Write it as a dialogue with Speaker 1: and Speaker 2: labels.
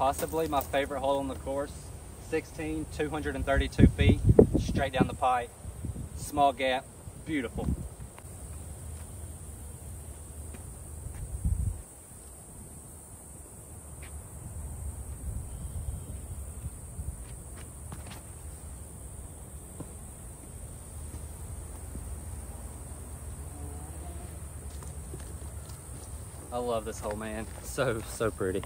Speaker 1: Possibly my favorite hole on the course. 16, 232 feet, straight down the pipe. Small gap, beautiful. I love this hole, man. So, so pretty.